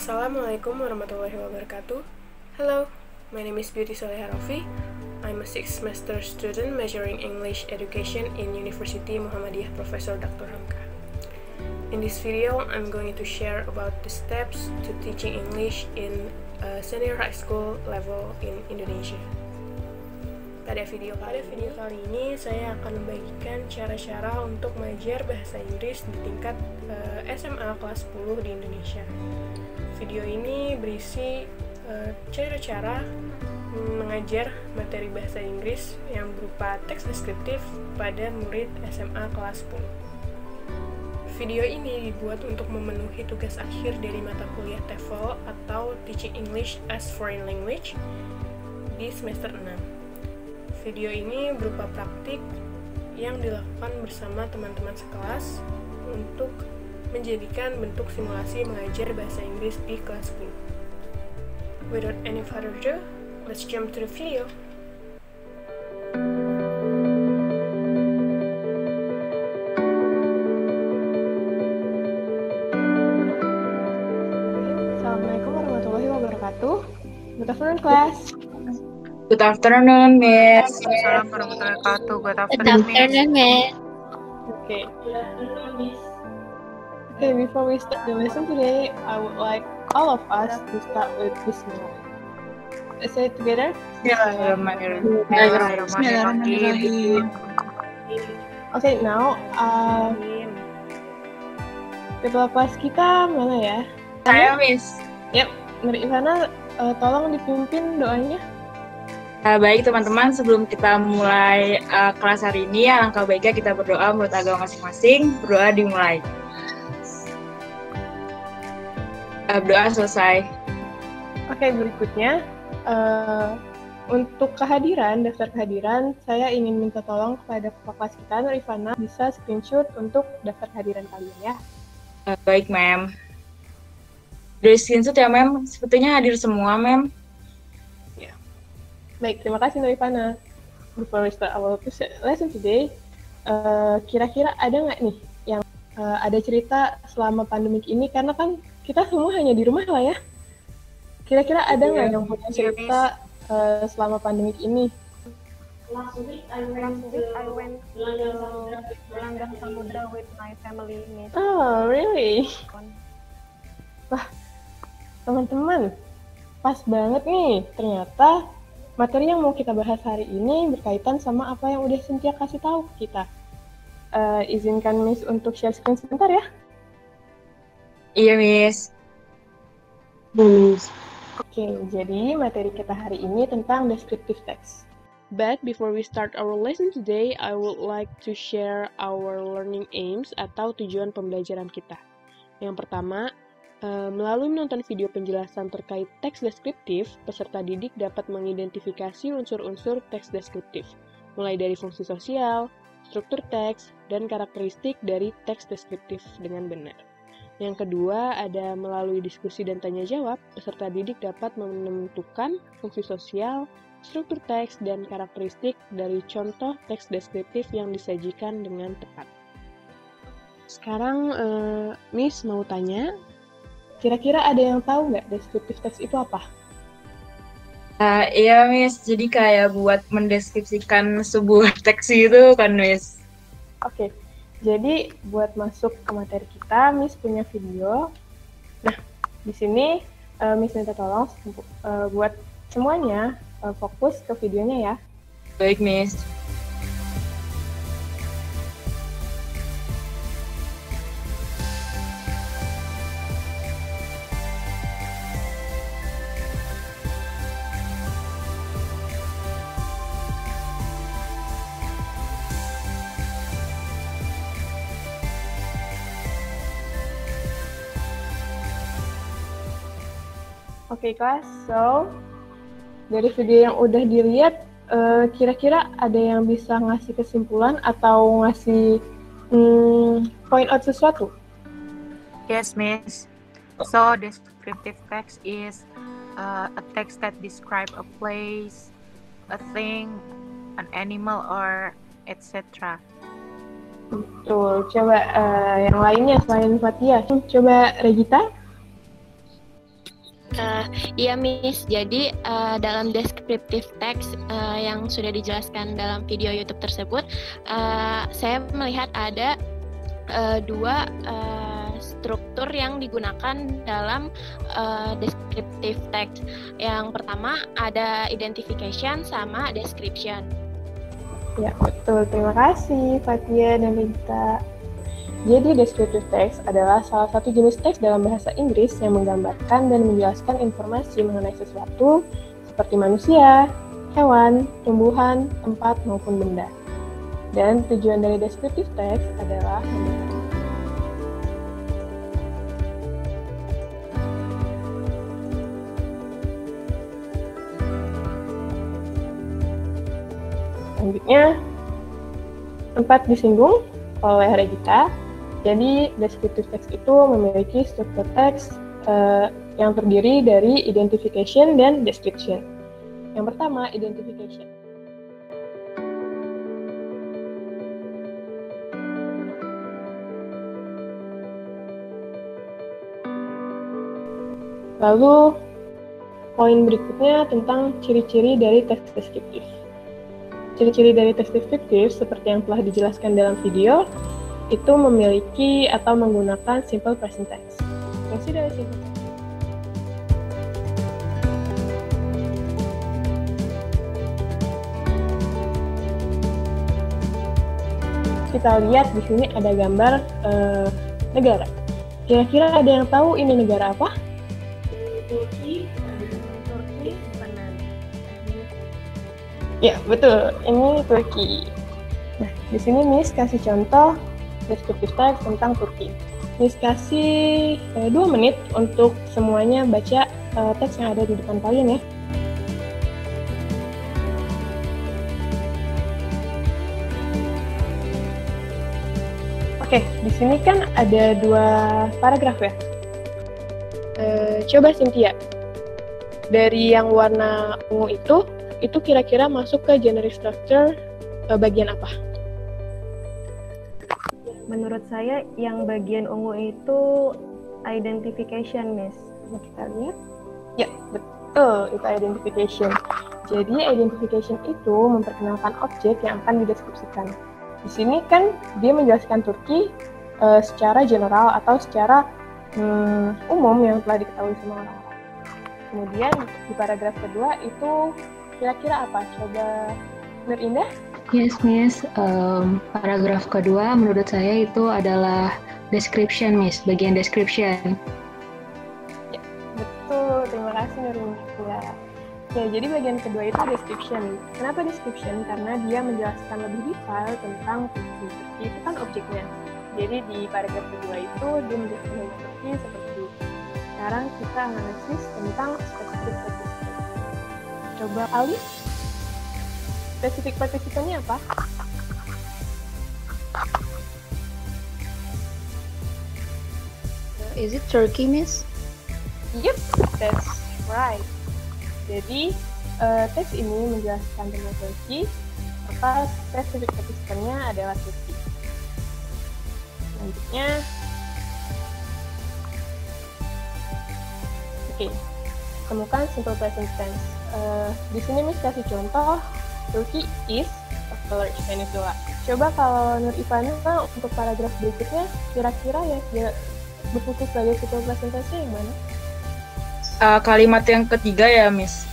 Assalamualaikum warahmatullahi wabarakatuh. Hello, my name is Beauty Soleh Harofi. I'm a sixth semester student majoring English education in University Muhammadiyah Professor Dr. Hamka. In this video, I'm going to share about the steps to teaching English in a senior high school level in Indonesia. Pada video pada video kali ini saya akan membagikan cara-cara untuk mengajar bahasa Inggris di tingkat uh, SMA kelas 10 di Indonesia. Video ini berisi uh, cara-cara mengajar materi bahasa Inggris yang berupa teks deskriptif pada murid SMA kelas 10. Video ini dibuat untuk memenuhi tugas akhir dari mata kuliah TEFL atau Teaching English as Foreign Language di semester 6. Video ini berupa praktik yang dilakukan bersama teman-teman sekelas untuk menjadikan bentuk simulasi mengajar bahasa Inggris di kelas 10. Without any further ado, let's jump to the video. Assalamualaikum warahmatullahi wabarakatuh. Good afternoon, class. Good afternoon, Miss. Assalamualaikum warahmatullahi wabarakatuh. Good afternoon, Miss. Okay. Okay, before we start the lesson today, I would like all of us to start with Bismillah. Let's say it together. Okay, now, uh, kepala kelas kita mana ya? Saya, Miss. Yep, Nur Ivana, uh, tolong dipimpin doanya. Uh, baik teman-teman, sebelum kita mulai uh, kelas hari ini, alangkah baiknya kita berdoa menurut agama masing-masing. Berdoa dimulai. Uh, berdoa selesai. Oke, okay, berikutnya uh, untuk kehadiran, daftar kehadiran, saya ingin minta tolong kepada kelas kita, Rifana, bisa screenshot untuk daftar kehadiran kalian ya. Uh, baik, ma'am. Dari screenshot ya, ma'am. Sepertinya hadir semua, ma'am. Baik, terima kasih Noivana. Before we start our lesson today, uh, kira-kira ada nggak nih yang uh, ada cerita selama pandemik ini? Karena kan kita semua hanya di rumah lah ya. Kira-kira ada nggak yeah. yang punya cerita uh, selama pandemik ini? Last week I went to I went to Samudra with my family. Oh, really? Wah, teman-teman, pas banget nih. Ternyata materi yang mau kita bahas hari ini berkaitan sama apa yang udah Cynthia kasih tahu ke kita. Uh, izinkan Miss untuk share screen sebentar ya. Iya, Miss. Miss. Oke, okay, jadi materi kita hari ini tentang descriptive text. But before we start our lesson today, I would like to share our learning aims atau tujuan pembelajaran kita. Yang pertama, Eh, melalui menonton video penjelasan terkait teks deskriptif, peserta didik dapat mengidentifikasi unsur-unsur teks deskriptif, mulai dari fungsi sosial, struktur teks, dan karakteristik dari teks deskriptif dengan benar. Yang kedua, ada melalui diskusi dan tanya jawab, peserta didik dapat menentukan fungsi sosial, struktur teks, dan karakteristik dari contoh teks deskriptif yang disajikan dengan tepat. Sekarang, uh, Miss mau tanya, Kira-kira ada yang tahu nggak deskriptif teks itu apa? Uh, iya, Miss. Jadi kayak buat mendeskripsikan sebuah teks itu kan, Miss. Oke. Okay. Jadi buat masuk ke materi kita, Miss punya video. Nah, di sini uh, Miss minta tolong uh, buat semuanya uh, fokus ke videonya ya. Baik, Miss. Oke okay, kelas, so dari video yang udah dilihat, uh, kira-kira ada yang bisa ngasih kesimpulan atau ngasih um, point out sesuatu? Yes, Miss. So descriptive text is uh, a text that describe a place, a thing, an animal, or etc. Betul. Coba uh, yang lainnya selain Fatia. Coba Regita. Uh, iya Miss, jadi uh, dalam descriptive text uh, yang sudah dijelaskan dalam video YouTube tersebut, uh, saya melihat ada uh, dua uh, struktur yang digunakan dalam uh, descriptive text. Yang pertama ada identification sama description. Ya, betul. Terima kasih Fatia dan Lita. Jadi, descriptive text adalah salah satu jenis teks dalam bahasa Inggris yang menggambarkan dan menjelaskan informasi mengenai sesuatu seperti manusia, hewan, tumbuhan, tempat, maupun benda. Dan tujuan dari descriptive text adalah Selanjutnya, tempat disinggung oleh Regita jadi descriptive text itu memiliki struktur teks uh, yang terdiri dari identification dan description. Yang pertama, identification. Lalu, poin berikutnya tentang ciri-ciri dari teks deskriptif. Ciri-ciri dari teks deskriptif seperti yang telah dijelaskan dalam video, itu memiliki atau menggunakan simple present tense. Fungsi dari simple kita lihat di sini ada gambar uh, negara. Kira-kira ada yang tahu ini negara apa? Turki. Turki. Ya betul, ini Turki. Nah di sini Miss kasih contoh deskriptif teks tentang Turki. Miss kasih uh, dua menit untuk semuanya baca uh, teks yang ada di depan kalian ya. Oke, di sini kan ada dua paragraf ya. Uh, coba Cynthia, dari yang warna ungu itu, itu kira-kira masuk ke generic structure uh, bagian apa? Menurut saya yang bagian ungu itu identification, Miss. Kita lihat. Ya, betul. Itu identification. Jadi identification itu memperkenalkan objek yang akan dideskripsikan. Di sini kan dia menjelaskan Turki uh, secara general atau secara um, umum yang telah diketahui semua orang. Kemudian di paragraf kedua itu kira-kira apa? Coba Nur Indah? Yes, Miss. Um, paragraf kedua menurut saya itu adalah description, Miss. Bagian description. Ya, betul. Terima kasih, Nurina. Ya, jadi bagian kedua itu description. Kenapa description? Karena dia menjelaskan lebih detail tentang fungsi. Itu kan objeknya. Jadi di paragraf kedua itu dia menjelaskan lebih seperti sekarang kita analisis tentang spesifik statistik. Coba Alif spesifik partisipannya apa? Is it Turkey, Miss? Yep, that's right. Jadi, uh, teks ini menjelaskan tentang Turki, maka spesifik partisipannya adalah Turki. Selanjutnya, oke, okay. temukan simple present tense. Uh, di sini Miss kasih contoh Turkey is a large peninsula. Coba kalau Nur Ivana untuk paragraf berikutnya, kira-kira ya dia berfungsi sebagai simple presentasi yang mana? Uh, kalimat yang ketiga ya, Miss?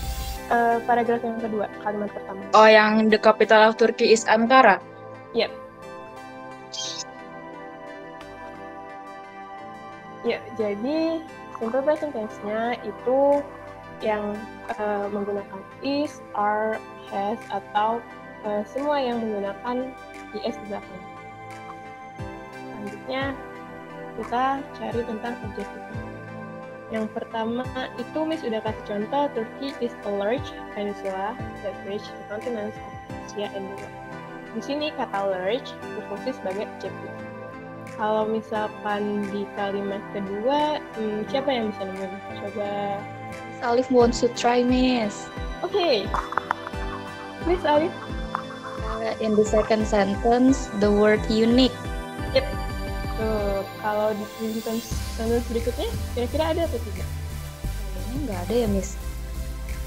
Uh, paragraf yang kedua, kalimat pertama. Oh, yang the capital of Turkey is Ankara? Yep. Ya, jadi simple present tense-nya itu yang uh, menggunakan is, are, has atau uh, semua yang menggunakan is di belakang. Selanjutnya kita cari tentang objektifnya. Yang pertama itu Miss udah kasih contoh Turkey is a large peninsula that reach the continents of Asia and Europe. Di sini kata large berfungsi sebagai objektif. Kalau misalkan di kalimat kedua, hmm, siapa yang bisa nemuin? Coba Alif wants to try, Miss. Oke. Okay. Please, Alif. Uh, in the second sentence, the word unique. Yep. Tuh, kalau di sentence, sentence berikutnya, kira-kira ada apa tidak? nggak ada ya, Miss.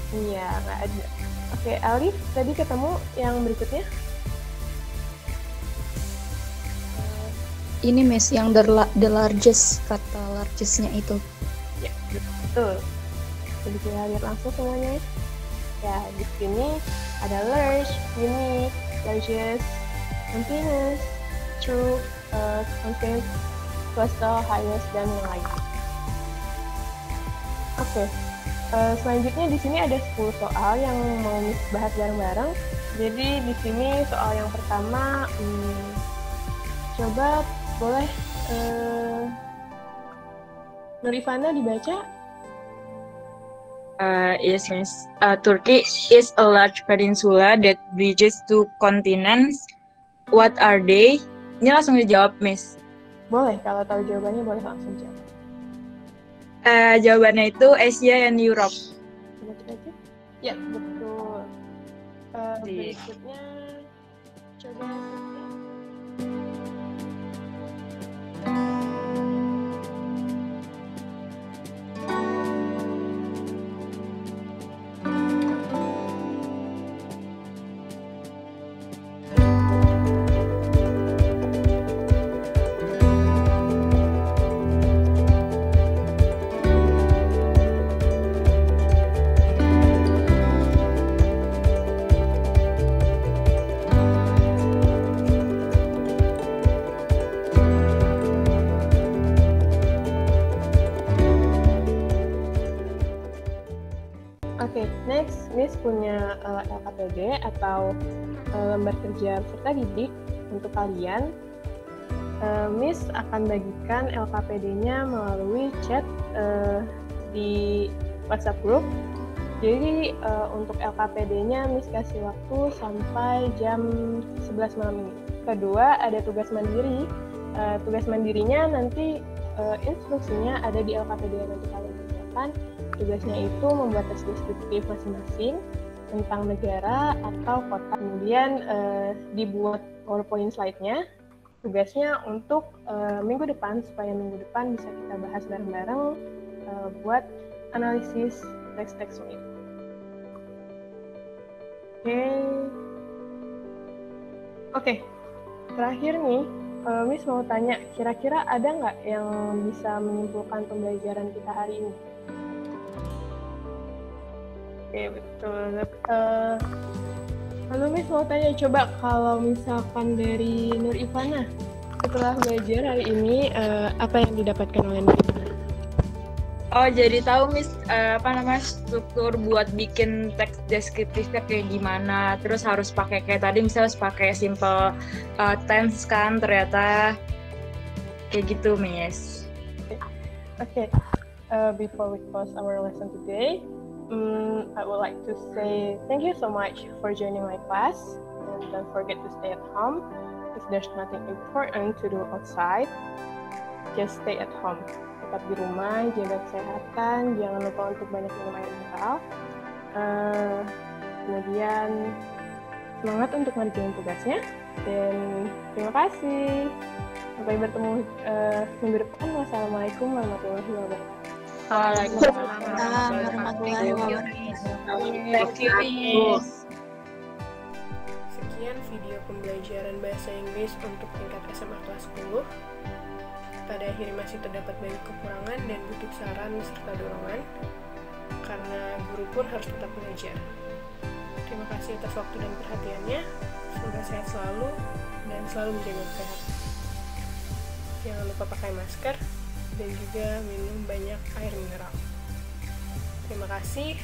Iya, nggak ada. Oke, Alif, tadi ketemu yang berikutnya? Ini, Miss, yang the, la- the largest, kata largest-nya itu. Ya, betul. Jadi kita lihat langsung semuanya ya. Ya, di sini ada large, unique, largest, continuous, true, uh, content, cluster, highest, dan yang lain. Oke, eh, selanjutnya di sini ada 10 soal yang mau bahas bareng-bareng. Jadi di sini soal yang pertama, hmm, coba boleh uh, Nur Ivana dibaca Uh, yes, Miss. Uh, Turkey is a large peninsula that bridges two continents. What are they? Ini langsung dijawab, Miss. Boleh, kalau tahu jawabannya boleh langsung jawab. Uh, jawabannya itu Asia and Europe. Coba kita cek. Ya, betul. Eh, Di- berikutnya, coba Oke, next Miss punya eh, LKPD atau eh, lembar kerja peserta didik untuk kalian. Eh, Miss akan bagikan LKPD-nya melalui chat eh, di WhatsApp group. Jadi eh, untuk LKPD-nya Miss kasih waktu sampai jam 11 malam ini. Kedua ada tugas mandiri. Eh, tugas mandirinya nanti eh, instruksinya ada di LKPD nanti kalian kerjakan tugasnya itu membuat tes deskriptif masing-masing tentang negara atau kota. Kemudian eh, dibuat PowerPoint slide-nya. Tugasnya untuk eh, minggu depan supaya minggu depan bisa kita bahas bareng-bareng eh, buat analisis teks-teks ini. Oke. Oke. Terakhir nih, eh, Miss mau tanya, kira-kira ada nggak yang bisa menyimpulkan pembelajaran kita hari ini? Oke betul. Eh, lalu Miss mau tanya coba kalau misalkan dari Nur Ivana setelah belajar hari ini eh, apa yang didapatkan oleh Nur Ivana? Oh, jadi tahu Miss eh, apa namanya struktur buat bikin teks deskriptifnya kayak gimana. Terus harus pakai kayak tadi misalnya harus pakai simple eh, tense kan ternyata kayak gitu, Miss. Okay, uh, before we close our lesson today, um, I would like to say thank you so much for joining my class. And don't forget to stay at home. If there's nothing important to do outside, just stay at home. Tetap di rumah, jaga kesehatan, jangan lupa untuk banyak minum air mineral. Uh, kemudian semangat untuk ngerjain tugasnya. Dan terima kasih. Sampai bertemu eh, minggu depan. Wassalamualaikum warahmatullahi wabarakatuh. warahmatullahi Miss. Sekian video pembelajaran bahasa Inggris untuk tingkat SMA kelas 10. Pada akhirnya masih terdapat banyak kekurangan dan butuh saran serta dorongan, karena guru pun harus tetap belajar. Terima kasih atas waktu dan perhatiannya. Semoga sehat selalu dan selalu menjaga kesehatan. Jangan lupa pakai masker dan juga minum banyak air mineral. Terima kasih.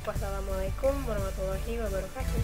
Wassalamualaikum warahmatullahi wabarakatuh.